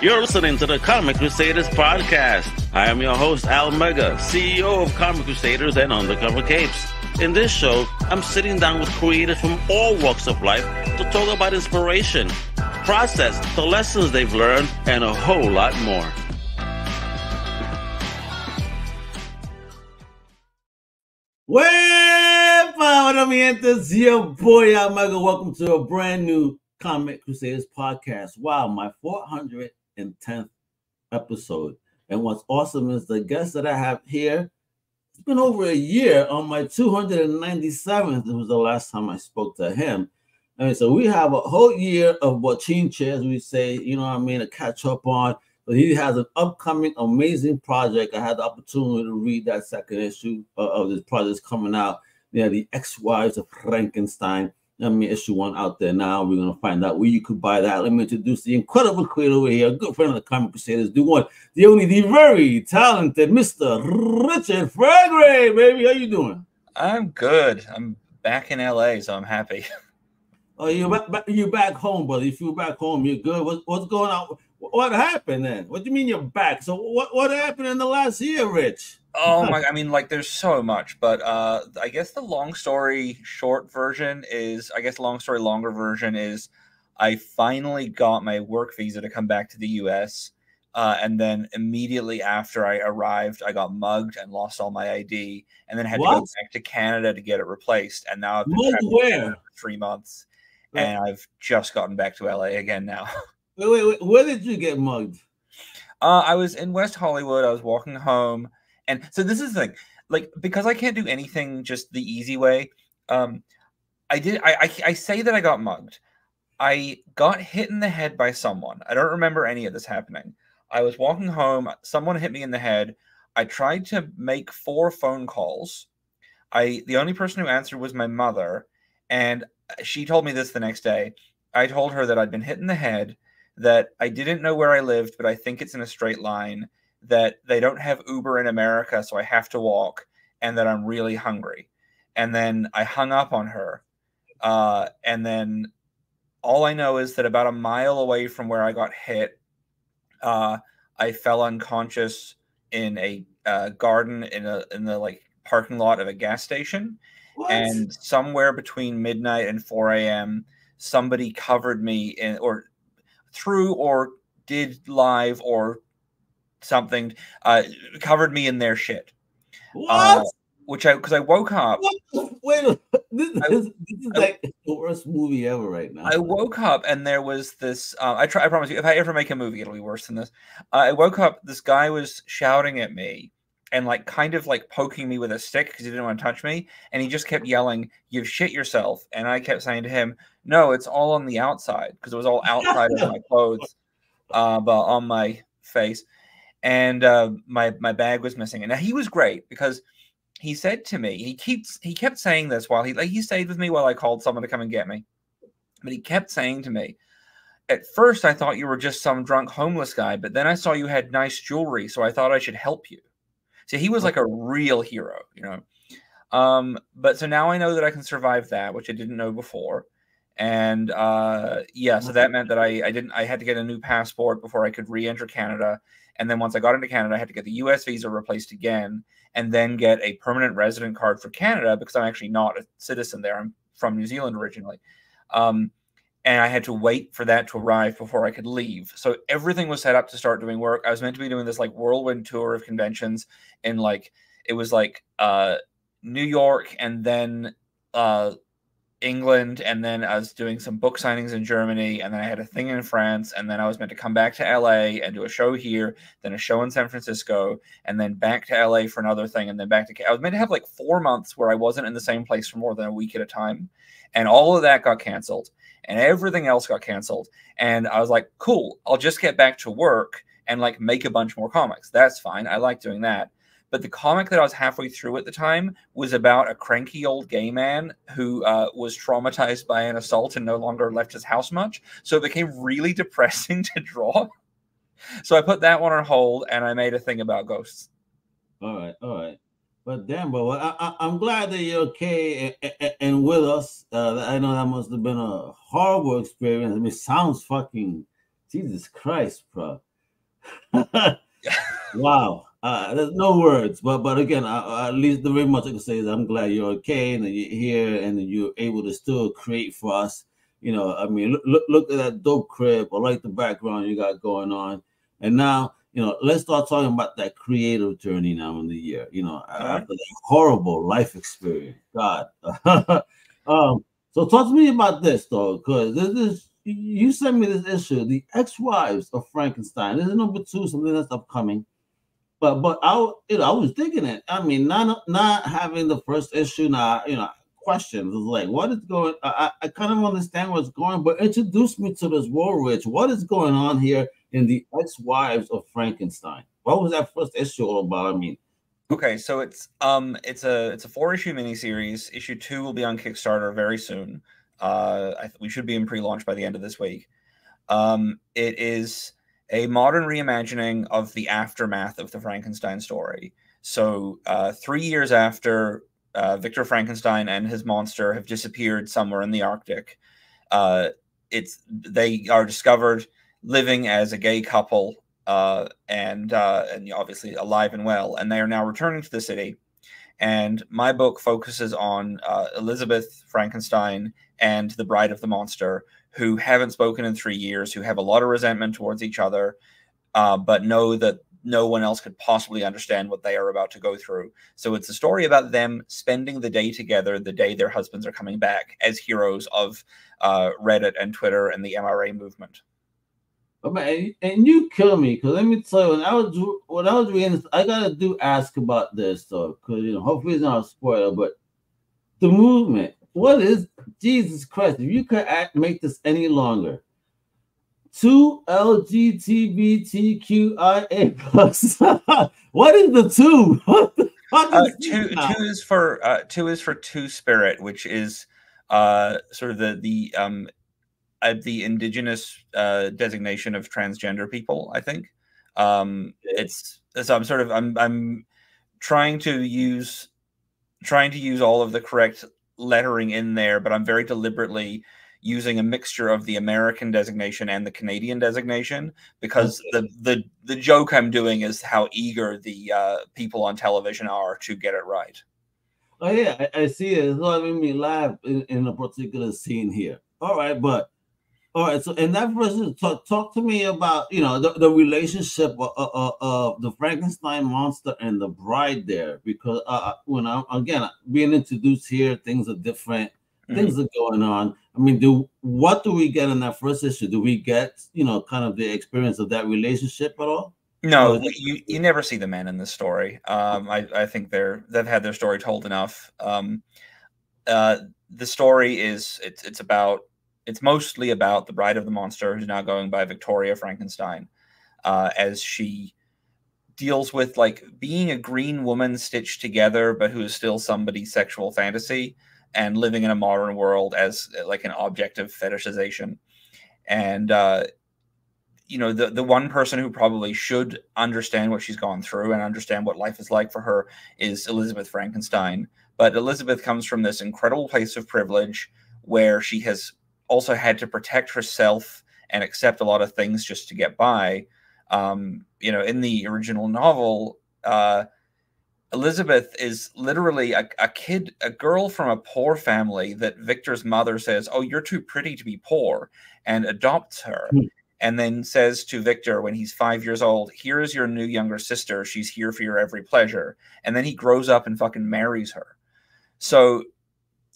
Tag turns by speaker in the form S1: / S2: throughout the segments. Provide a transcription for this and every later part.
S1: You're listening to the Comic Crusaders podcast. I am your host, Al Mega, CEO of Comic Crusaders and Undercover Capes. In this show, I'm sitting down with creators from all walks of life to talk about inspiration, process, the lessons they've learned, and a whole lot more.
S2: Well, mi gente, it's your boy Al Mega. Welcome to a brand new Comic Crusaders podcast. Wow, my 410th episode. And what's awesome is the guest that I have here. It's been over a year on my 297th. It was the last time I spoke to him. And so we have a whole year of bochinche, as we say, you know what I mean, to catch up on. But he has an upcoming amazing project. I had the opportunity to read that second issue uh, of this project coming out. Yeah, the ex-wives of Frankenstein. Let me issue one out there now. We're gonna find out where you could buy that. Let me introduce the incredible creator over here, a good friend of the Comic Crusaders, the one, the only, the very talented Mr. Richard Fairgray, baby. How you doing?
S3: I'm good. I'm back in LA, so I'm happy.
S2: Oh, you're back, you're back home, brother. If you're back home, you're good. What, what's going on? What happened then? What do you mean you're back? So what, what happened in the last year, Rich?
S3: Oh my! I mean, like, there's so much, but uh, I guess the long story short version is, I guess, long story longer version is, I finally got my work visa to come back to the U.S. Uh, and then immediately after I arrived, I got mugged and lost all my ID, and then had what? to go back to Canada to get it replaced. And now I've been
S2: where
S3: for three months, right. and I've just gotten back to LA again now.
S2: wait, wait, wait, where did you get mugged?
S3: Uh, I was in West Hollywood. I was walking home and so this is the thing, like because I can't do anything just the easy way. Um, I did. I, I I say that I got mugged. I got hit in the head by someone. I don't remember any of this happening. I was walking home. Someone hit me in the head. I tried to make four phone calls. I the only person who answered was my mother, and she told me this the next day. I told her that I'd been hit in the head, that I didn't know where I lived, but I think it's in a straight line, that they don't have Uber in America, so I have to walk, and that I'm really hungry. And then I hung up on her. Uh, and then all I know is that about a mile away from where I got hit, uh, I fell unconscious in a uh, garden in a in the like parking lot of a gas station. What? And somewhere between midnight and 4 a.m., somebody covered me in or through or did live or something uh, covered me in their shit.
S2: What? Uh,
S3: which I because I woke up.
S2: What? Wait, this, I, this, this is I, like the worst movie ever right now.
S3: I woke up and there was this. Uh, I try. I promise you, if I ever make a movie, it'll be worse than this. Uh, I woke up. This guy was shouting at me and like kind of like poking me with a stick because he didn't want to touch me, and he just kept yelling, "You've shit yourself!" And I kept saying to him, "No, it's all on the outside because it was all outside of my clothes, uh, but on my face." and uh, my my bag was missing. And now he was great because he said to me, he keeps he kept saying this while he like he stayed with me while I called someone to come and get me, but he kept saying to me. At first, I thought you were just some drunk homeless guy, but then I saw you had nice jewelry, so I thought I should help you. So he was like a real hero, you know. Um, but so now I know that I can survive that, which I didn't know before. And uh, yeah, so that meant that I, I didn't I had to get a new passport before I could re-enter Canada. And then once I got into Canada, I had to get the US visa replaced again and then get a permanent resident card for Canada because I'm actually not a citizen there. I'm from New Zealand originally. Um, and I had to wait for that to arrive before I could leave. So everything was set up to start doing work. I was meant to be doing this like whirlwind tour of conventions and like it was like uh, New York and then uh, England, and then I was doing some book signings in Germany, and then I had a thing in France, and then I was meant to come back to LA and do a show here, then a show in San Francisco, and then back to LA for another thing, and then back to. I was meant to have like four months where I wasn't in the same place for more than a week at a time, and all of that got canceled, and everything else got canceled, and I was like, cool, I'll just get back to work and like make a bunch more comics. That's fine. I like doing that. But the comic that I was halfway through at the time was about a cranky old gay man who uh, was traumatized by an assault and no longer left his house much. So it became really depressing to draw. So I put that one on hold and I made a thing about ghosts.
S2: All right, all right. But damn, bro, I, am glad that you're okay and, and, and with us. Uh, I know that must have been a horrible experience. I mean, sounds fucking Jesus Christ, bro. wow. Uh, there's no words, but but again, uh, at least the very much I can say is I'm glad you're okay and you're here and you're able to still create for us. You know, I mean, look look, look at that dope crib. I like the background you got going on, and now you know, let's start talking about that creative journey now in the year. You know, after that horrible life experience. God. um, so talk to me about this though, because this is you sent me this issue, the ex-wives of Frankenstein. This is number two, something that's upcoming. But but I you know I was thinking it. I mean, not not having the first issue now, you know, questions is like what is going I, I kind of understand what's going, but introduce me to this Woolrich. What is going on here in the ex-wives of Frankenstein? What was that first issue all about? I mean,
S3: Okay, so it's um it's a it's a four issue miniseries. Issue two will be on Kickstarter very soon. Uh, I, we should be in pre launch by the end of this week. Um, it is a modern reimagining of the aftermath of the Frankenstein story. So, uh, three years after uh, Victor Frankenstein and his monster have disappeared somewhere in the Arctic, uh, it's they are discovered living as a gay couple uh, and uh, and obviously alive and well, and they are now returning to the city. And my book focuses on uh, Elizabeth Frankenstein and the Bride of the Monster, who haven't spoken in three years, who have a lot of resentment towards each other, uh, but know that no one else could possibly understand what they are about to go through. So it's a story about them spending the day together, the day their husbands are coming back, as heroes of uh, Reddit and Twitter and the MRA movement.
S2: Man, and you kill me because let me tell you when I was when I was reading I gotta do ask about this though because you know hopefully it's not a spoiler, but the movement. What is Jesus Christ? If you could act, make this any longer, two LGBTQIA plus. what is the two?
S3: uh, two two is for uh, two is for two spirit, which is uh sort of the the um uh, the indigenous uh, designation of transgender people. I think um, it's so I'm sort of I'm I'm trying to use trying to use all of the correct lettering in there, but I'm very deliberately using a mixture of the American designation and the Canadian designation because okay. the the the joke I'm doing is how eager the uh, people on television are to get it right.
S2: Oh yeah, I, I see it. It's not making me laugh in, in a particular scene here. All right, but all right, so in that person, talk, talk to me about you know the, the relationship of, of, of, the Frankenstein monster and the bride there, because uh, uh when I'm again being introduced here, things are different, mm-hmm. things are going on. I mean, do what do we get in that first issue? Do we get you know kind of the experience of that relationship at all?
S3: No, you you never see the men in this story. Um, I I think they're they've had their story told enough. Um, uh, the story is it's it's about it's mostly about the bride of the monster who's now going by Victoria Frankenstein, uh, as she deals with like being a green woman stitched together, but who is still somebody's sexual fantasy and living in a modern world as like an object of fetishization. And uh, you know, the the one person who probably should understand what she's gone through and understand what life is like for her is Elizabeth Frankenstein. But Elizabeth comes from this incredible place of privilege where she has also had to protect herself and accept a lot of things just to get by. Um, you know, in the original novel, uh, Elizabeth is literally a, a, kid, a girl from a poor family that Victor's mother says, Oh, you're too pretty to be poor, and adopts her. Mm. And then says to Victor when he's five years old, Here is your new younger sister. She's here for your every pleasure. And then he grows up and fucking marries her. So,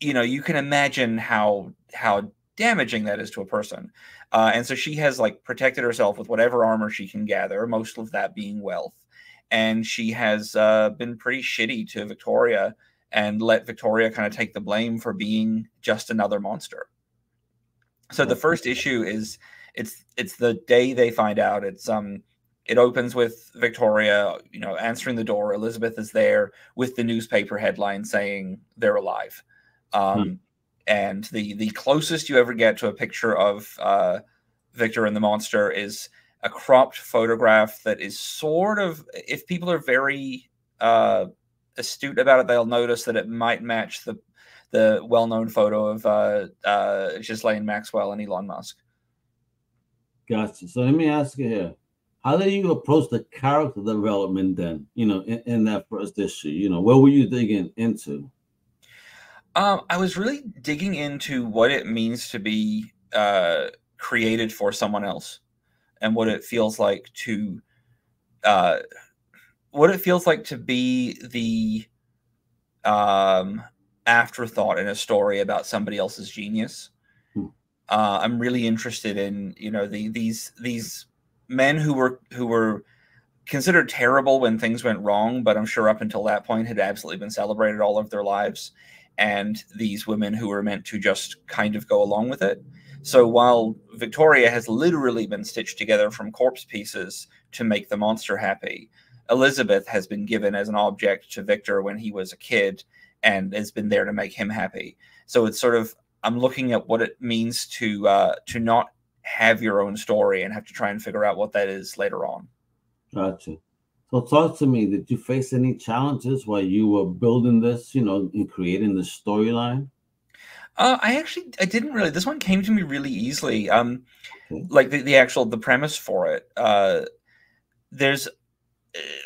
S3: you know, you can imagine how how damaging that is to a person. Uh, and so she has like protected herself with whatever armor she can gather, most of that being wealth. And she has uh, been pretty shitty to Victoria and let Victoria kind of take the blame for being just another monster. So the first issue is it's it's the day they find out. It's um it opens with Victoria, you know, answering the door. Elizabeth is there with the newspaper headline saying they're alive. Um, hmm and the the closest you ever get to a picture of uh, Victor and the monster is a cropped photograph that is sort of if people are very uh, astute about it, they'll notice that it might match the the well-known photo of uh, uh, Ghislaine Maxwell and Elon Musk.
S2: Gotcha. So let me ask you here: how did you approach the character development then? You know, in, in that first issue, you know, what were you digging into?
S3: Um, I was really digging into what it means to be uh, created for someone else, and what it feels like to, uh, what it feels like to be the um, afterthought in a story about somebody else's genius. Hmm. Uh, I'm really interested in you know the these these men who were who were considered terrible when things went wrong, but I'm sure up until that point had absolutely been celebrated all of their lives, and these women who were meant to just kind of go along with it. So while Victoria has literally been stitched together from corpse pieces to make the monster happy, Elizabeth has been given as an object to Victor when he was a kid and has been there to make him happy. So it's sort of I'm looking at what it means to uh, to not have your own story and have to try and figure out what that is later on.
S2: Gotcha. So talk to me. Did you face any challenges while you were building this? You know, in creating the storyline.
S3: Uh, I actually I didn't really. This one came to me really easily. Um, okay. like the, the actual the premise for it. Uh, there's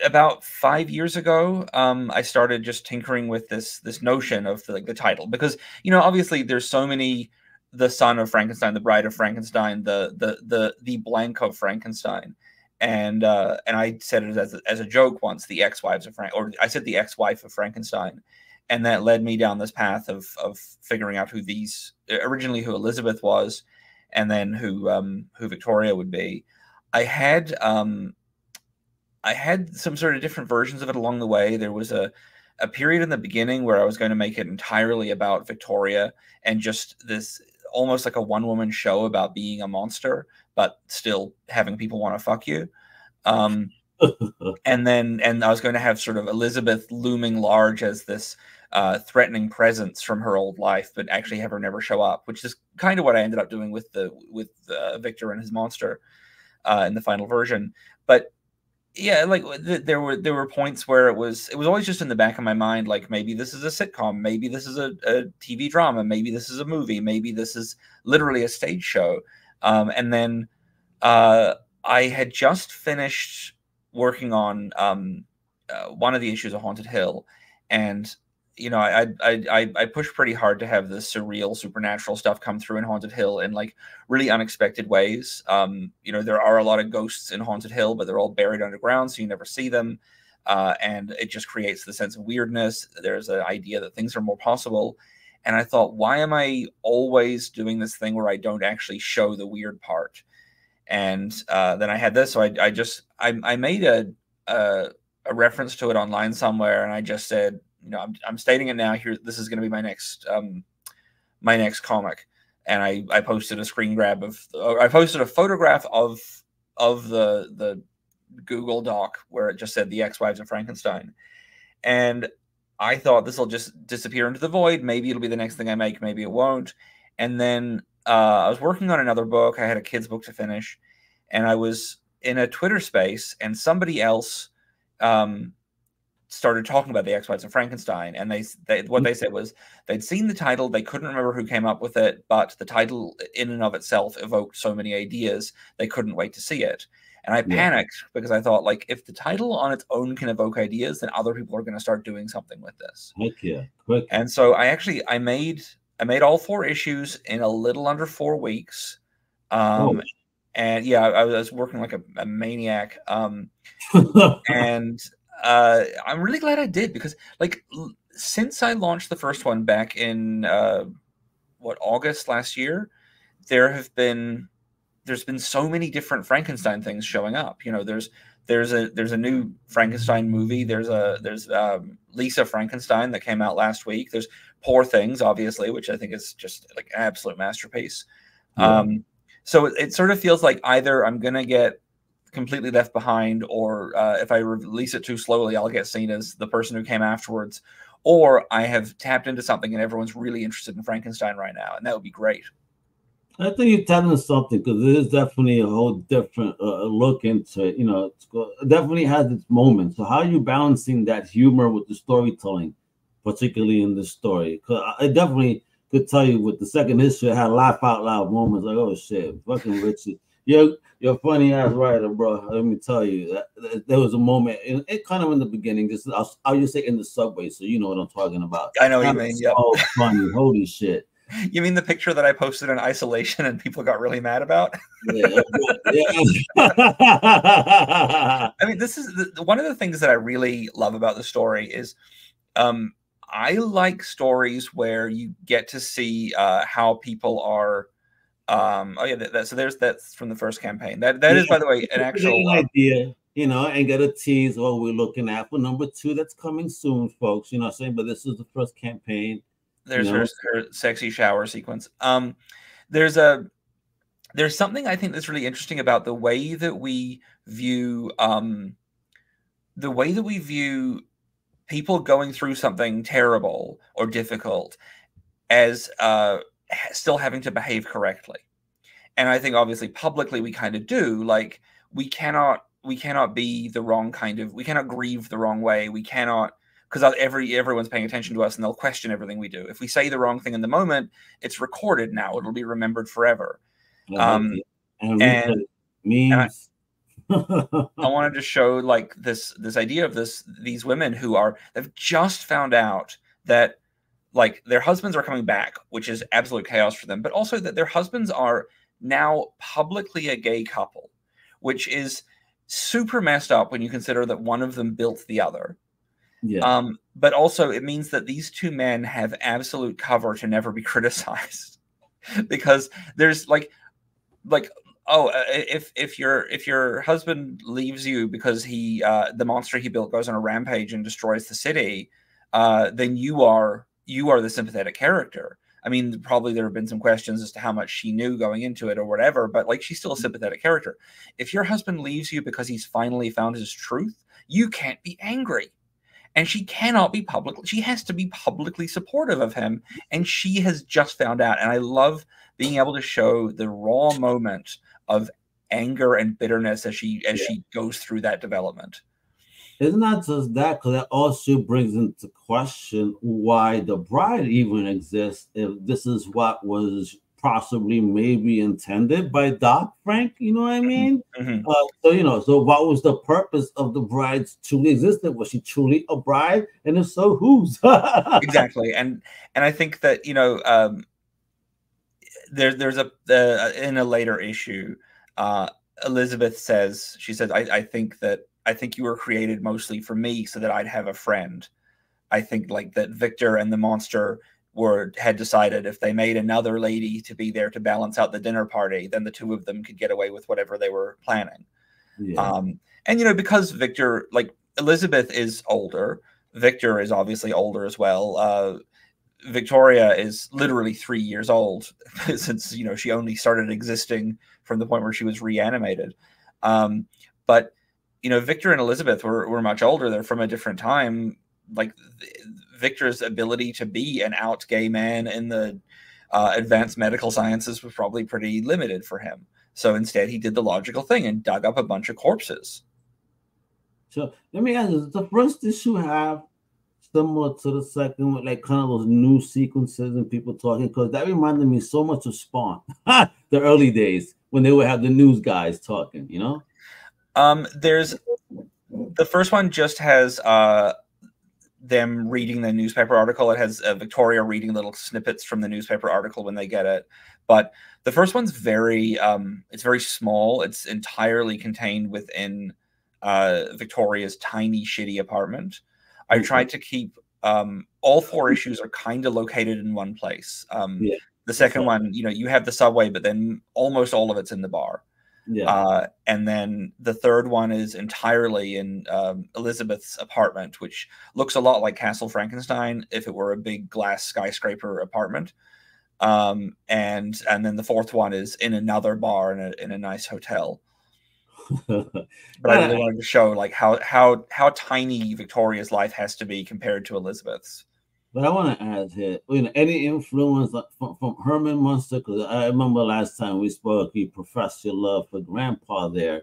S3: about five years ago, um, I started just tinkering with this this notion of the, like the title because you know obviously there's so many the son of Frankenstein, the bride of Frankenstein, the the the the blank of Frankenstein, and uh, and I said it as a, as a joke once, the ex-wives of Frank, or I said the ex-wife of Frankenstein, and that led me down this path of of figuring out who these originally who Elizabeth was, and then who um, who Victoria would be. I had um, I had some sort of different versions of it along the way. There was a a period in the beginning where I was going to make it entirely about Victoria and just this almost like a one woman show about being a monster, but still having people want to fuck you. Um, and then, and I was going to have sort of Elizabeth looming large as this uh, threatening presence from her old life, but actually have her never show up, which is kind of what I ended up doing with the with uh, Victor and his monster uh, in the final version. But yeah like th- there were there were points where it was it was always just in the back of my mind like maybe this is a sitcom maybe this is a, a tv drama maybe this is a movie maybe this is literally a stage show um, and then uh, i had just finished working on um, uh, one of the issues of haunted hill and you know, I I I I push pretty hard to have the surreal supernatural stuff come through in Haunted Hill in like really unexpected ways. Um, you know, there are a lot of ghosts in Haunted Hill, but they're all buried underground, so you never see them. Uh, and it just creates the sense of weirdness. There's an idea that things are more possible. And I thought, why am I always doing this thing where I don't actually show the weird part? And uh, then I had this, so I, I just I, I made a, a a reference to it online somewhere, and I just said, you know, I'm, I'm stating it now. Here, this is going to be my next um, my next comic, and I I posted a screen grab of I posted a photograph of of the the Google Doc where it just said the ex-wives of Frankenstein, and I thought this will just disappear into the void. Maybe it'll be the next thing I make. Maybe it won't. And then uh, I was working on another book. I had a kid's book to finish, and I was in a Twitter space, and somebody else um, started talking about the ex-wives of Frankenstein, and they, they what they said was they'd seen the title, they couldn't remember who came up with it, but the title in and of itself evoked so many ideas they couldn't wait to see it. And I panicked yeah. because I thought, like, if the title on its own can evoke ideas, then other people are going to start doing something with this.
S2: Heck yeah, quick.
S3: And so I actually I made I made all four issues in a little under four weeks. Um, oh. And yeah, I, I was working like a, a maniac. Um, and uh, I'm really glad I did because, like, l- since I launched the first one back in uh, what August last year, there have been there's been so many different Frankenstein things showing up. You know, there's there's a there's a new Frankenstein movie. There's a there's um, Lisa Frankenstein that came out last week. There's Poor Things, obviously, which I think is just like an absolute masterpiece. Yeah. Um, so it, it, sort of feels like either I'm gonna get completely left behind, or uh, if I release it too slowly, I'll get seen as the person who came afterwards, or I have tapped into something and everyone's really interested in Frankenstein right now, and that would be great.
S2: I think you're telling something because it is definitely a whole different uh, look into it. You know, it definitely has its moments. So how are you balancing that humor with the storytelling, particularly in this story? Because I definitely could tell you with the second issue, it had laugh out loud moments like, oh shit, fucking Richard you're you're funny ass writer, bro. Let me tell you there was a moment, and it kind of in the beginning. Just I'll, I'll just say in the subway, so you know what I'm talking about.
S3: I know what you mean. Yeah.
S2: So funny. Holy shit.
S3: You mean the picture that I posted in isolation and people got really mad about?
S2: Yeah. yeah.
S3: I mean, this is the, one of the things that I really love about the story is um, I like stories where you get to see uh, how people are. Um, oh yeah, that, that, so there's that's from the first campaign. That that yeah. is, by the way, an actual
S2: uh, idea, you know, and get a tease what we're looking at for number two that's coming soon, folks. You know, I'm saying, but this is the first campaign.
S3: There's know? her, her sexy shower sequence. Um, there's a there's something I think that's really interesting about the way that we view um the way that we view people going through something terrible or difficult as uh, still having to behave correctly. And I think obviously publicly we kind of do. Like we cannot we cannot be the wrong kind of we cannot grieve the wrong way. We cannot because every everyone's paying attention to us and they'll question everything we do. If we say the wrong thing in the moment, it's recorded now. It'll be remembered forever. Um, and, and memes. I wanted to show like this this idea of this these women who are they've just found out that like their husbands are coming back, which is absolute chaos for them, but also that their husbands are now publicly a gay couple, which is super messed up when you consider that one of them built the other. Yeah. Um, but also it means that these two men have absolute cover to never be criticized because there's like like oh uh, if if your if your husband leaves you because he uh, the monster he built goes on a rampage and destroys the city uh, then you are you are the sympathetic character i mean probably there have been some questions as to how much she knew going into it or whatever but like she's still a mm-hmm. sympathetic character if your husband leaves you because he's finally found his truth you can't be angry and she cannot be public. she has to be publicly supportive of him and she has just found out and i love being able to show the raw moment of anger and bitterness as she as yeah. she goes through that development.
S2: It's not just that, because that also brings into question why the bride even exists. If this is what was possibly maybe intended by Doc Frank, you know what I mm-hmm. mean? Mm-hmm. Uh, so you know, so what was the purpose of the bride's truly existence? Was she truly a bride, and if so, whose?
S3: exactly, and and I think that you know, um, there, there's a uh, in a later issue uh, Elizabeth says, she says, I, I think that I think you were created mostly for me so that I'd have a friend. I think like that Victor and the monster were had decided if they made another lady to be there to balance out the dinner party, then the two of them could get away with whatever they were planning. Yeah. Um, and you know, because Victor, like Elizabeth is older, Victor is obviously older as well. Uh, Victoria is literally three years old since you know she only started existing from the point where she was reanimated. Um, but you know, Victor and Elizabeth were, were much older. They're from a different time. Like Victor's ability to be an out gay man in the uh, advanced medical sciences was probably pretty limited for him. So instead, he did the logical thing and dug up a bunch of corpses.
S2: So let me ask you: the first issue have similar to the second with like kind of those new sequences and people talking because that reminded me so much of Spawn, the early days when they would have the news guys talking, you know?
S3: Um, there's the first one just has uh them reading the newspaper article. It has uh, Victoria reading little snippets from the newspaper article when they get it. But the first one's very um it's very small. It's entirely contained within uh Victoria's tiny shitty apartment. I tried to keep um, all four issues are kind of located in one place. Um, yeah. The second one, you know, you have the subway, but then almost all of it's in the bar. Yeah. Uh, and then the third one is entirely in um, Elizabeth's apartment, which looks a lot like Castle Frankenstein if it were a big glass skyscraper apartment. Um, and and then the fourth one is in another bar in a in a nice hotel. but I really wanted to show like how how how tiny Victoria's life has to be compared to Elizabeth's.
S2: But I want to add here, you know, any influence from, from Herman Munster, because I remember last time we spoke, you professed your love for Grandpa there.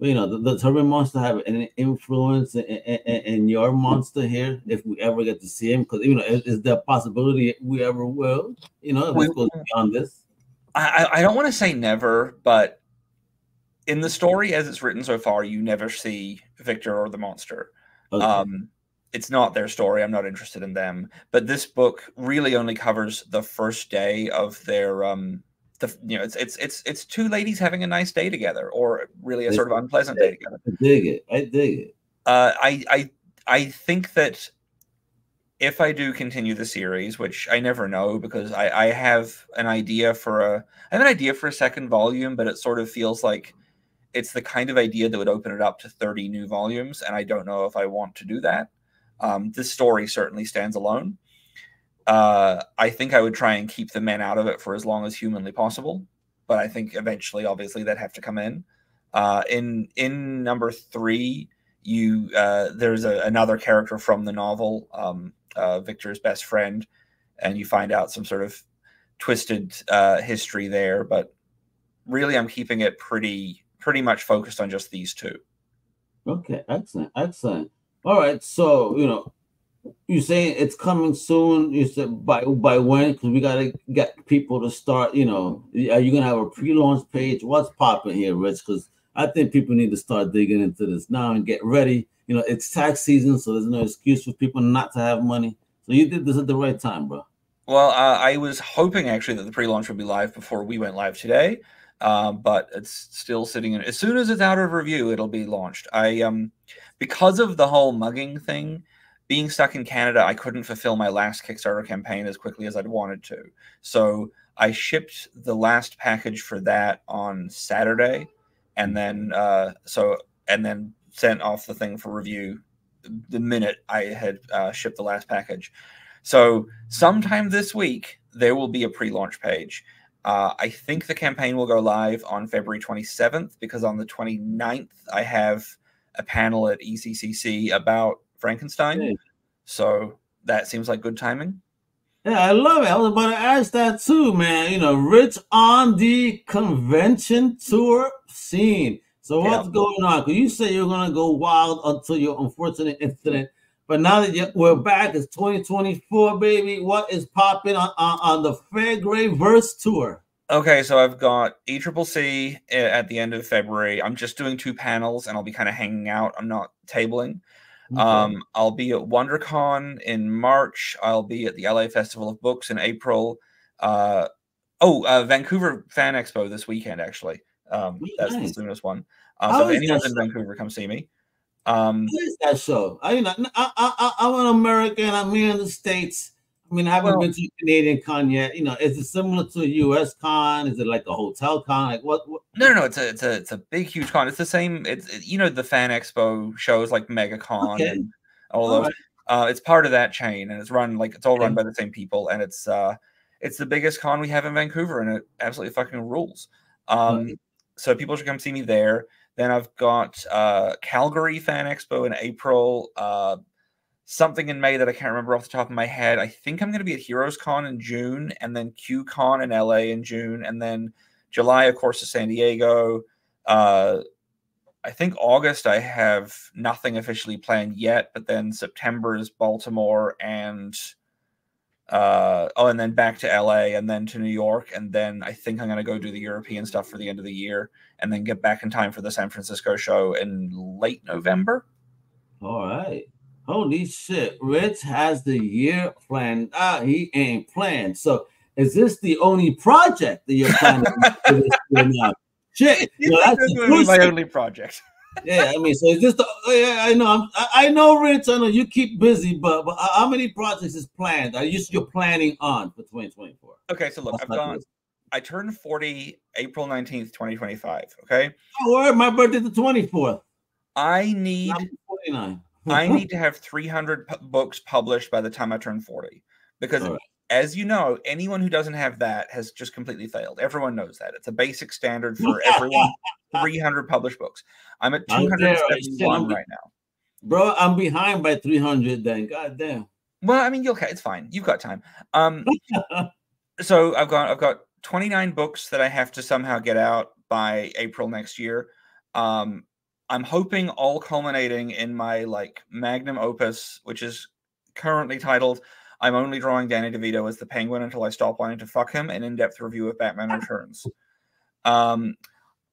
S2: But, you know, does Herman Munster have any influence in, in, in, your monster here if we ever get to see him? Because, you know, is, is, there a possibility we ever will? You know, if we, goes beyond this?
S3: I, I don't want to say never, but in the story as it's written so far, you never see Victor or the monster.
S2: Okay.
S3: Um, it's not their story. I'm not interested in them. But this book really only covers the first day of their um the you know it's it's it's it's two ladies having a nice day together, or really a sort of unpleasant day together.
S2: I dig it. I dig it.
S3: Uh, I I I think that if I do continue the series, which I never know because I, I have an idea for a I have an idea for a second volume, but it sort of feels like it's the kind of idea that would open it up to 30 new volumes, and I don't know if I want to do that. Um, this story certainly stands alone. Uh, I think I would try and keep the men out of it for as long as humanly possible, but I think eventually, obviously, they'd have to come in. Uh, in in number three, you uh, there's a, another character from the novel, um, uh, Victor's best friend, and you find out some sort of twisted uh, history there. But really, I'm keeping it pretty pretty much focused on just these two.
S2: Okay, excellent, excellent. All right, so you know, you're saying it's coming soon. You said by by when? Because we gotta get people to start. You know, are you gonna have a pre-launch page? What's popping here, Rich? Because I think people need to start digging into this now and get ready. You know, it's tax season, so there's no excuse for people not to have money. So you did this at the right time, bro.
S3: Well, uh, I was hoping actually that the pre-launch would be live before we went live today, uh, but it's still sitting in. As soon as it's out of review, it'll be launched. I um, because of the whole mugging thing, being stuck in Canada, I couldn't fulfill my last Kickstarter campaign as quickly as I'd wanted to. So I shipped the last package for that on Saturday, and then uh, so and then sent off the thing for review the minute I had uh, shipped the last package. So sometime this week there will be a pre-launch page. Uh, I think the campaign will go live on February 27th because on the 29th I have a panel at ECCC about Frankenstein.
S2: Hey.
S3: So that seems like good timing.
S2: Yeah, I love it. I was about to ask that too, man. You know, Rich on the convention tour scene. So what's
S3: Yeah.
S2: going on? Because you say you're gonna go wild until your unfortunate incident, but now that you we're back, it's 2024, baby. What is popping on, on, on the Fairgray Verse tour?
S3: Okay, so I've got E Triple C at the end of February. I'm just doing two panels, and I'll be kind of hanging out. I'm not tabling. Um, I'll be at WonderCon in March. I'll be at the LA Festival of Books in April. Uh, oh, uh, Vancouver Fan Expo this weekend, actually. Um,
S2: Oh,
S3: that's the soonest one.
S2: How
S3: so if anyone's in? Vancouver, come see me. Um,
S2: What is that show? I, you know, I, I, I, I'm an American. I'm here in the States. I mean, I haven't
S3: Well-
S2: been to Canadian con yet. You know, is it similar to a US con? Is it like a hotel con? Like what? what
S3: no, no, no, it's a it's a it's a big, huge con. It's the same. It's it- you know the Fan Expo shows like MegaCon
S2: Okay.
S3: and all
S2: All
S3: those. Uh, it's part of that chain, and it's run like it's all run by the same people, and it's uh, it's the biggest con we have in Vancouver, and it absolutely fucking rules. Um,
S2: Right.
S3: so people should come see me there. Then I've got uh, Calgary Fan Expo in April. Uh, something in May that I can't remember off the top of my head. I think I'm going to be at Heroes Con in June, and then QCon in LA in June, and then July, of course, is San Diego. Uh, I think August I have nothing officially planned yet, but then September is Baltimore and uh oh and then back to LA and then to New York and then I think I'm going to go do the European stuff for the end of the year and then get back in time for the San Francisco show in late November.
S2: All right. Holy shit. Rich has the year planned. Ah, he ain't planned. So is this the only project that you're planning? Shit. No, that's
S3: This my only project.
S2: Yeah, I mean, so is this the? oh, Yeah, I know. I'm, I know, Rich. I know you keep busy, but but how many projects is planned? Are you you're planning on for 2024?
S3: Okay, so look,
S2: What's
S3: I've gone
S2: list?
S3: I turned 40 April 19th, 2025, okay?
S2: Oh, word, my birthday the 24th.
S3: I need
S2: I'm 49.
S3: I need to have 300 pu- books published by the time I turn 40. Because,
S2: right.
S3: as you know, anyone who doesn't have that has just completely failed. Everyone knows that. It's a basic standard for everyone 300 published books. I'm at
S2: Out there, I said
S3: 271 right now.
S2: Bro, I'm behind by 300 then. God damn.
S3: Well, I mean, you'll okay, it's fine. You've got time. Um, so I've got I've got 29 books that I have to somehow get out by April next year. Um, I'm hoping all culminating in my like magnum opus, which is currently titled "I'm only drawing Danny DeVito as the Penguin until I stop wanting to fuck him." An in-depth review of Batman Returns. Um,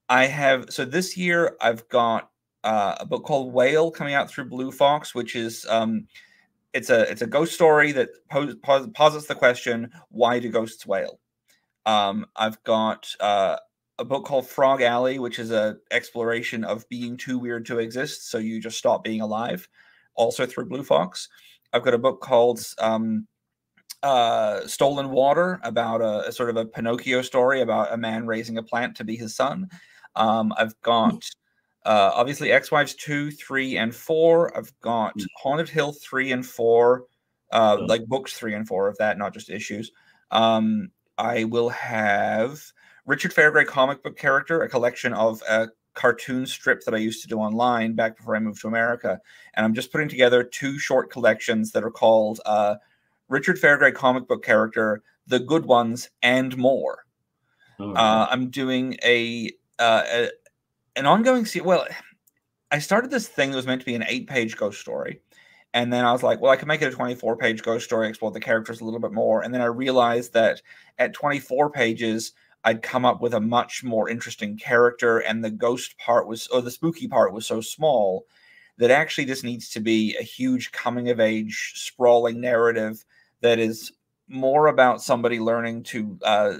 S3: I have so this year I've got uh, a book called Whale coming out through Blue Fox, which is um, it's a it's a ghost story that pos- pos- posits the question why do ghosts wail. Um, I've got uh, a book called Frog Alley, which is a exploration of being too weird to exist, so you just stop being alive. Also through Blue Fox. I've got a book called um, uh, Stolen Water about a, a, sort of a Pinocchio story about a man raising a plant to be his son. Um, I've got uh, obviously Ex Wives 2, 3, and 4. I've got mm. Haunted Hill 3 and 4, uh, like books 3 and 4 of that, not just issues. Um, I will have Richard Fairgray comic book character, a collection of a cartoon strip that I used to do online back before I moved to America. And I'm just putting together two short collections that are called uh, Richard Fairgray comic book character, The Good Ones, and More. Oh, uh, I'm doing a, uh, a an ongoing se- well i started this thing that was meant to be an eight page ghost story and then i was like well i could make it a 24 page ghost story explore the characters a little bit more and then i realized that at 24 pages i'd come up with a much more interesting character and the ghost part was or the spooky part was so small that actually this needs to be a huge coming of age sprawling narrative that is more about somebody learning to uh,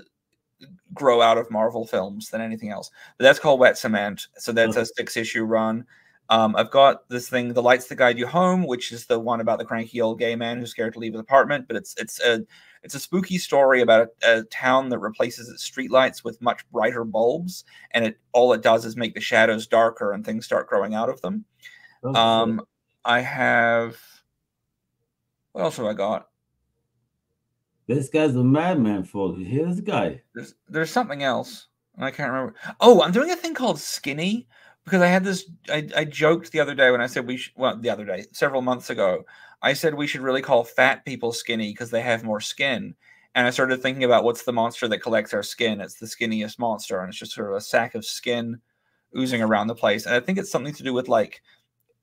S3: grow out of Marvel films than anything else. But that's called Wet Cement. So that's a six issue run. Um, I've got this thing, The Lights That Guide You Home, which is the one about the cranky old gay man who's scared to leave his apartment. But it's it's a it's a spooky story about a, a town that replaces its streetlights with much brighter bulbs, and it all it does is make the shadows darker and things start growing out of them. Oh, um, I have what else have I got?
S2: This guy's a madman, folks. You hear this guy?
S3: There's there's something else. and I can't remember. Oh, I'm doing a thing called skinny because I had this. I, I joked the other day when I said we should. Well, the other day, several months ago, I said we should really call fat people skinny because they have more skin. And I started thinking about what's the monster that collects our skin. It's the skinniest monster, and it's just sort of a sack of skin oozing around the place. And I think it's something to do with like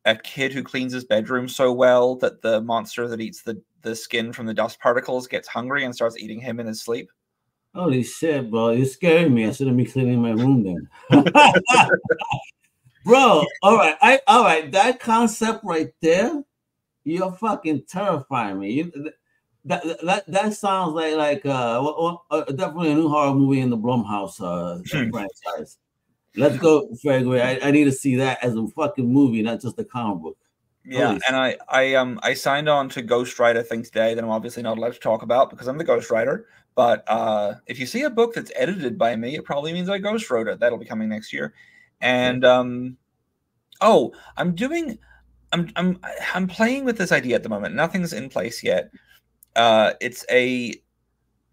S3: a kid who cleans his bedroom so well that the monster that eats the the skin from the dust particles gets hungry and starts eating him in his sleep.
S2: Holy shit, bro! You're scaring me. I shouldn't be cleaning my room then. bro, all right, I all right. That concept right there, you're fucking terrifying me. You, that, that that sounds like like uh, well, uh, definitely a new horror movie in the Blumhouse uh, hmm. franchise. Let's go, Fairgray. I, I need to see that as a fucking movie, not just a comic book.
S3: Yeah, and I I um I signed on to Ghostwriter thing today that I'm obviously not allowed to talk about because I'm the ghostwriter. But uh, if you see a book that's edited by me, it probably means I ghost wrote it. That'll be coming next year. And um, oh, I'm doing, I'm I'm I'm playing with this idea at the moment. Nothing's in place yet. Uh, it's a,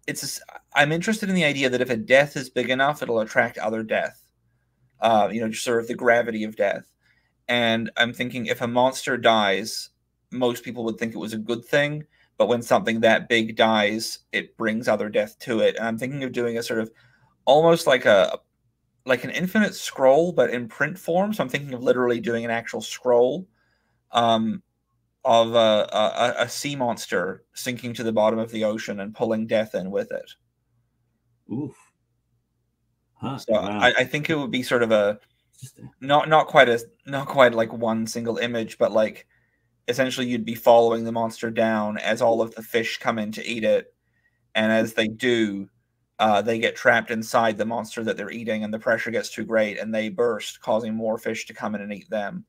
S3: it's a, I'm interested in the idea that if a death is big enough, it'll attract other death. Uh, you know, just sort of the gravity of death. And I'm thinking if a monster dies, most people would think it was a good thing. But when something that big dies, it brings other death to it. And I'm thinking of doing a sort of almost like a like an infinite scroll, but in print form. So I'm thinking of literally doing an actual scroll um, of a, a, a sea monster sinking to the bottom of the ocean and pulling death in with it.
S2: Oof.
S3: Huh, so wow. I, I think it would be sort of a not not quite as not quite like one single image, but like essentially you'd be following the monster down as all of the fish come in to eat it, and as they do, uh, they get trapped inside the monster that they're eating, and the pressure gets too great, and they burst, causing more fish to come in and eat them.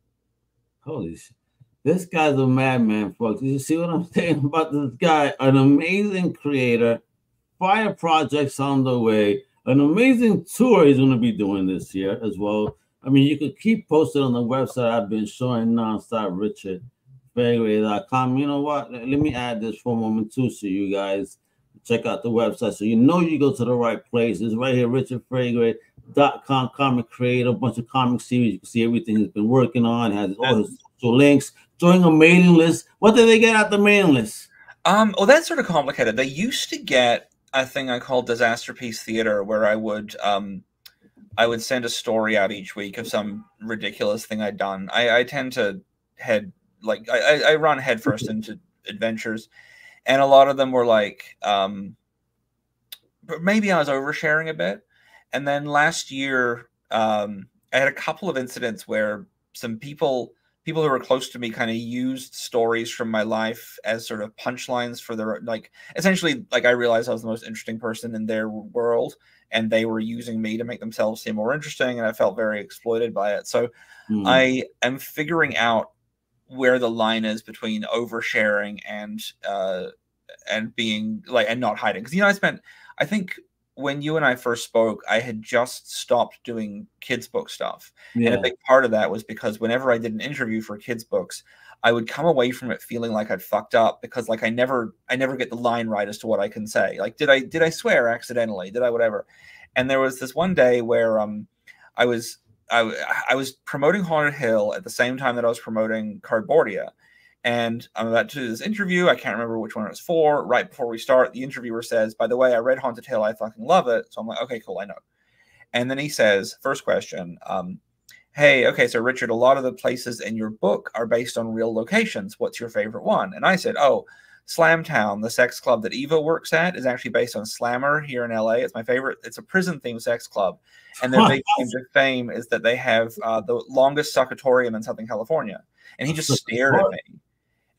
S2: Holy shit. This guy's a madman, folks. You see what I'm saying about this guy? An amazing creator. Fire projects on the way. An amazing tour he's going to be doing this year as well. I mean, you could keep posted on the website. I've been showing nonstop Richard Fairgray.com. You know what? Let me add this for a moment too, so you guys check out the website. So you know you go to the right place. It's right here, richardfairgray.com, comic creator, a bunch of comic series. You can see everything he's been working on, has all his social links, join a mailing list. What did they get out the mailing list?
S3: Um, well, that's sort of complicated. They used to get a thing I called Disaster Piece Theater, where I would um I would send a story out each week of some ridiculous thing I'd done. I, I tend to head like I, I run headfirst into adventures, and a lot of them were like, um, maybe I was oversharing a bit. And then last year, um, I had a couple of incidents where some people people who were close to me kind of used stories from my life as sort of punchlines for their like essentially like I realized I was the most interesting person in their world and they were using me to make themselves seem more interesting and I felt very exploited by it. So mm. I am figuring out where the line is between oversharing and uh and being like and not hiding because you know I spent I think when you and I first spoke, I had just stopped doing kids' book stuff. Yeah. And a big part of that was because whenever I did an interview for kids' books, I would come away from it feeling like I'd fucked up because like I never I never get the line right as to what I can say. Like did I did I swear accidentally? Did I whatever? And there was this one day where um I was I, I was promoting Haunted Hill at the same time that I was promoting Cardboardia. And I'm about to do this interview. I can't remember which one it was for. Right before we start, the interviewer says, By the way, I read Haunted Hill. I fucking love it. So I'm like, Okay, cool. I know. And then he says, First question, um, Hey, okay, so Richard, a lot of the places in your book are based on real locations. What's your favorite one? And I said, Oh, Slamtown, the sex club that Eva works at, is actually based on Slammer here in LA. It's my favorite. It's a prison themed sex club. And their big claim to fame is that they have uh, the longest succatorium in Southern California. And he just stared at me.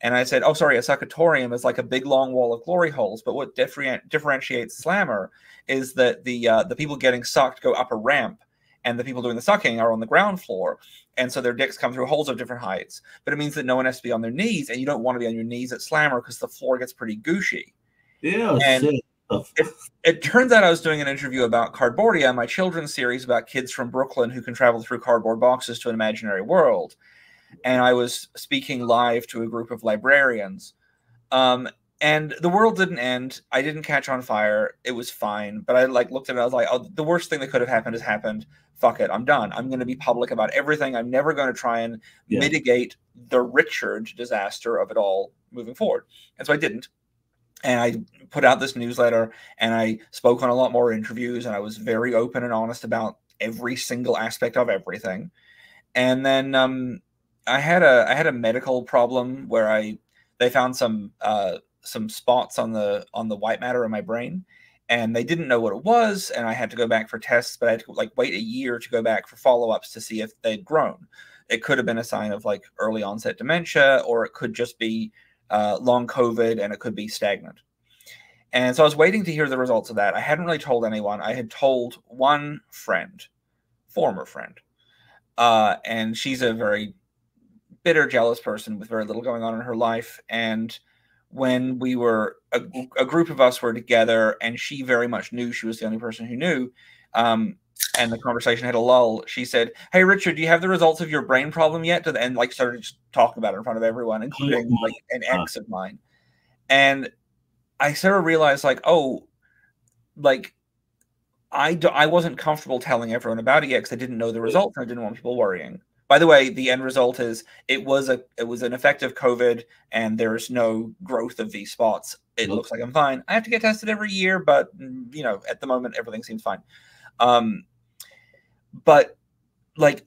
S3: And I said, "Oh, sorry, a succatorium is like a big long wall of glory holes. But what different, differentiates slammer is that the uh, the people getting sucked go up a ramp, and the people doing the sucking are on the ground floor, and so their dicks come through holes of different heights. But it means that no one has to be on their knees, and you don't want to be on your knees at slammer because the floor gets pretty gushy.
S2: Yeah,
S3: and it, it, turns out I was doing an interview about Cardboardia, my children's series about kids from Brooklyn who can travel through cardboard boxes to an imaginary world and I was speaking live to a group of librarians. Um, and the world didn't end. I didn't catch on fire. It was fine. But I like looked at it. I was like, oh, the worst thing that could have happened has happened. Fuck it. I'm done. I'm going to be public about everything. I'm never going to try and yeah. mitigate the Richard disaster of it all moving forward. And so I didn't. And I put out this newsletter and I spoke on a lot more interviews and I was very open and honest about every single aspect of everything. And then um, I had a I had a medical problem where I they found some uh, some spots on the on the white matter in my brain, and they didn't know what it was, and I had to go back for tests, but I had to like wait a year to go back for follow ups to see if they'd grown. It could have been a sign of like early onset dementia, or it could just be uh, long COVID, and it could be stagnant. And so I was waiting to hear the results of that. I hadn't really told anyone. I had told one friend, former friend, uh, and she's a very bitter, jealous person with very little going on in her life. And when we were a, a, group of us were together, and she very much knew she was the only person who knew. Um, and the conversation had a lull. She said, "Hey, Richard, do you have the results of your brain problem yet?" And like started to talk about it in front of everyone, including like an ex of mine. And I sort of realized, like, oh, like I do, I wasn't comfortable telling everyone about it yet because I didn't know the results and I didn't want people worrying. By the way, the end result is it was a it was an effective COVID, and there's no growth of these spots. It looks like I'm fine. I have to get tested every year, but mm, you know, at the moment, everything seems fine. Um, but like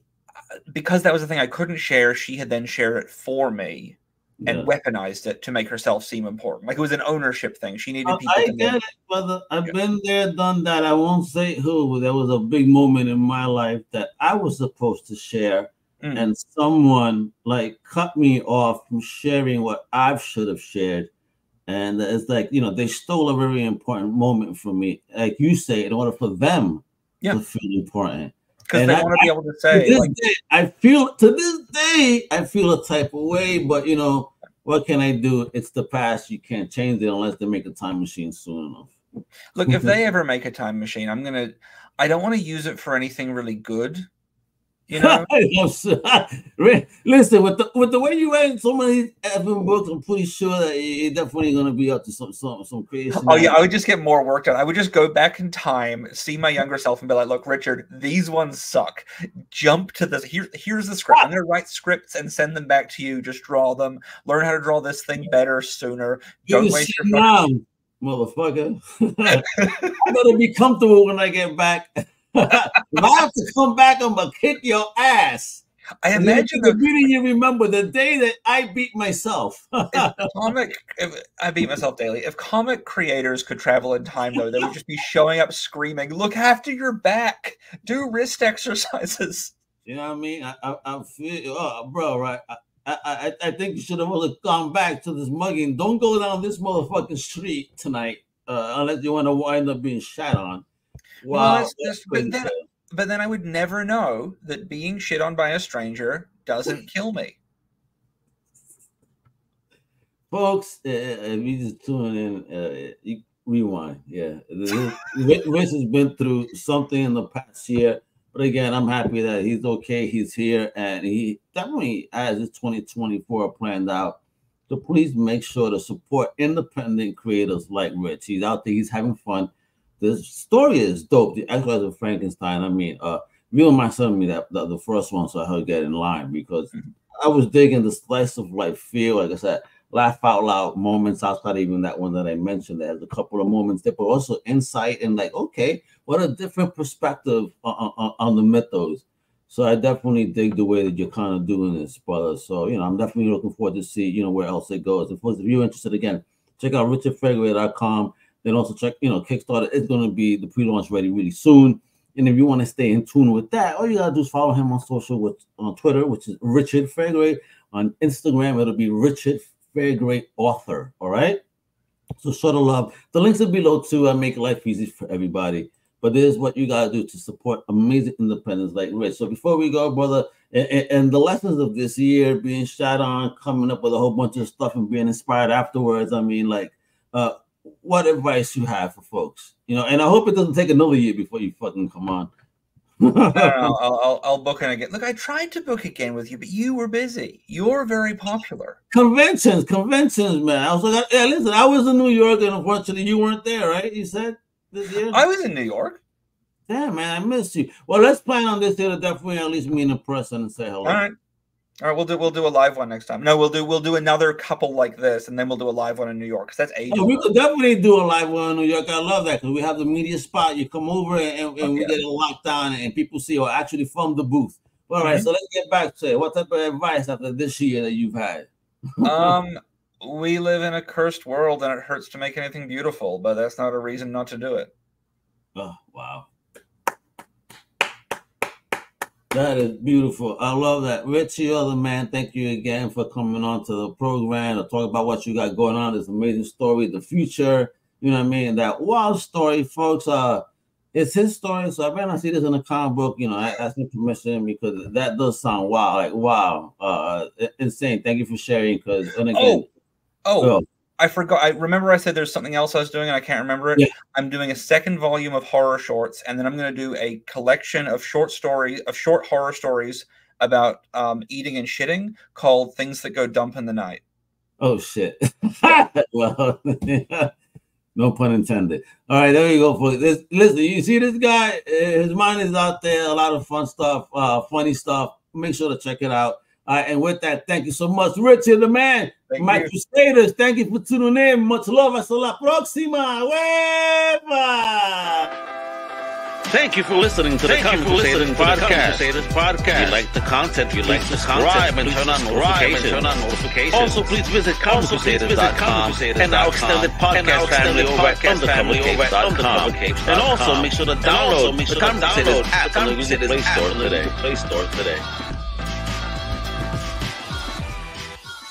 S3: because that was the thing I couldn't share, she had then shared it for me and yeah. weaponized it to make herself seem important. Like it was an ownership thing. She needed people.
S2: I get it, brother. I've yeah. been there, done that. I won't say who. But there was a big moment in my life that I was supposed to share, mm. and someone like cut me off from sharing what I should have shared. And it's like, you know, they stole a very important moment from me. Like you say, in order for them yeah. to feel important.
S3: Because they want to be able to say,
S2: to like, day, I feel to this day, I feel a type of way, but you know, what can I do? It's the past. You can't change it unless they make a time machine soon enough.
S3: Look, if they ever make a time machine, I'm gonna. I don't want to use it for anything really good. You know,
S2: listen with the with the way you read so many Evan books, I'm pretty sure that you're definitely gonna be up to some some some creation.
S3: Oh yeah, I would just get more work done. I would just go back in time, see my younger self, and be like, "Look, Richard, these ones suck. Jump to this. Here, here's the script. I'm gonna write scripts and send them back to you. Just draw them. Learn how to draw this thing better sooner. Don't waste your
S2: time, motherfucker. I'm gonna be comfortable when I get back." If I have to come back, I'm gonna kick your ass.
S3: I imagine
S2: the beating you remember the day that I beat myself.
S3: comic. If, I beat myself daily. If comic creators could travel in time, though, they would just be showing up screaming, "Look after your back. Do wrist exercises."
S2: you know what I mean? I, I, I feel, oh, bro, right? I, I, I, I think you should have really gone back to this mugging. Don't go down this motherfucking street tonight uh, unless you want to wind up being shot on.
S3: Well,
S2: Wow.
S3: that's just- but then- But then I would never know that being shit on by a stranger doesn't kill me.
S2: Folks, uh, if you just tune in, uh, you rewind. Yeah, Rich Rich has been through something in the past year, but again, I'm happy that he's okay. He's here, and he definitely has his 2024 planned out. So please make sure to support independent creators like Rich. He's out there. He's having fun. The story is dope. The Ex-Wives of Frankenstein. I mean, uh, you and my son me that the, the first one, so I heard get in line because
S3: Mhm.
S2: I was digging the slice of life feel. Like I said, laugh out loud moments outside even that one that I mentioned. There's a couple of moments there, but also insight and like, okay, what a different perspective on, on, on the mythos. So I definitely dig the way that you're kind of doing this, brother. So you know, I'm definitely looking forward to see you know where else it goes. Of course, if you're interested, again, check out richardfairgray.com. Then also check, you know, Kickstarter is going to be the pre-launch ready really soon. And if you want to stay in tune with that, all you gotta do is follow him on social with on Twitter, which is Richard Fairgray. On Instagram, it'll be Richard Fairgray Author. All right. So show the love. The links are below too. I make life easy for everybody. But this is what you gotta do to support amazing independence like Rich. So before we go, brother, and- and the lessons of this year, being shot on, coming up with a whole bunch of stuff and being inspired afterwards. I mean, like, uh, what advice you have for folks? You know, and I hope it doesn't take another year before you fucking come on.
S3: I don't know. I'll, I'll, I'll book it again. Look, I tried to book again with you, but you were busy. You're very popular.
S2: conventions, conventions, man. I was like, yeah, listen, I was in New York, and unfortunately, you weren't there, right? You said this year.
S3: I was in New York.
S2: Damn, man, I missed you. Well, let's plan on this year to definitely at least meet in person and say hello.
S3: All right. All right, we'll do we'll do a live one next time. No, we'll do we'll do another couple like this, and then we'll do a live one in New York. 'cause that's ages.
S2: Oh, we could definitely do a live one in New York. I love that because we have the media spot. You come over and, and, and we get it locked down, and people see or actually from the booth. All right,
S3: Mhm.
S2: so let's get back to it. What type of advice after this year that you've had?
S3: um, we live in a cursed world, and it hurts to make anything beautiful, but that's not a reason not to do it.
S2: Oh, wow. That is beautiful. I love that. Richie, other man, thank you again for coming on to the program to talk about what you got going on. This amazing story, the future. You know what I mean? That wild story, folks. Uh, it's his story, so I better not see this in a comic book. You know, I ask him permission because that does sound wow, like wow, uh, insane. Thank you for sharing. Because and again,
S3: Oh,
S2: oh,
S3: I forgot. I remember I said there's something else I was doing, and I can't remember it.
S2: Yeah.
S3: I'm doing a second volume of horror shorts, and then I'm going to do a collection of short stories, of short horror stories about um, eating and shitting, called "Things That Go Dump in the Night."
S2: Oh shit. well, no pun intended. All right, there you go. For this, listen, you see this guy. His mind is out there. A lot of fun stuff, uh, funny stuff. Make sure to check it out. All right, and with that, thank you so much, Richard, the man.
S3: Thank
S2: My
S3: you.
S2: Crusaders, thank you for tuning in. Much love. Hasta la próxima. Hueva!
S1: Thank you for listening to
S4: Thank
S1: the
S4: you
S1: Comic
S4: for listening
S1: Crusaders
S4: to the Comic
S1: podcast. If you like the content,
S4: you
S1: please
S4: like the
S1: subscribe
S4: content,
S1: and
S4: please
S1: turn on
S4: subscribe and
S1: notifications.
S4: turn on notifications.
S1: Also, please visit
S4: Also, please visit
S1: and our extended
S4: ComicCrusaders.com and our
S1: podcast family
S4: extended
S1: over at
S4: podcast family over at
S1: undercovercapes.com.
S4: undercovercapes.com.
S1: And also make sure to
S4: And also
S1: download
S4: make
S1: the
S4: sure
S1: Crusaders app
S4: the
S1: on the
S4: Crusaders app
S1: Store
S4: the Play Store today.